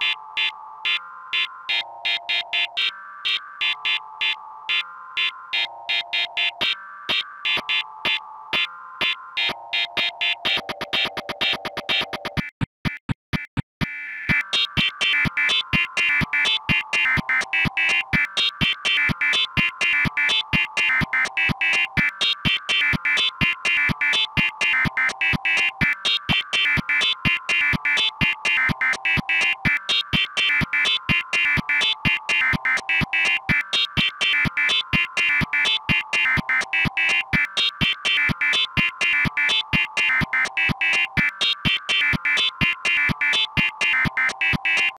you